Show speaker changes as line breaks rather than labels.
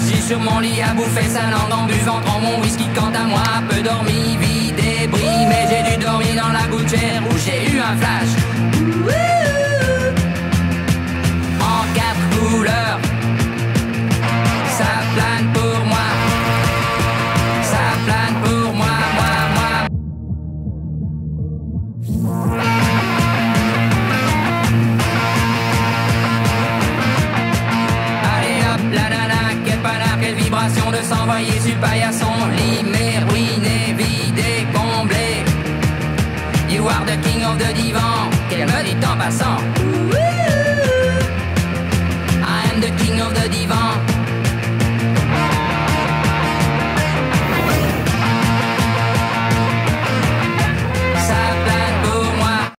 sur mon lit à bouffer sa langue en buvant. Mon whisky quant à moi peu dormi, vide et bris. Mais j'ai dû dormir dans la gouttière où j'ai eu un flash. En quatre couleurs. Ça plane pour moi. Ça plane pour moi, moi, moi. Allez hop, la quelle de s'envoyer sur paillasson Limé, ruiné, vidé, comblé. You are the king of the divan Qu'elle me dit en passant. I am the king of the divan